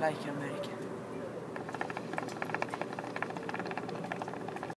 like American.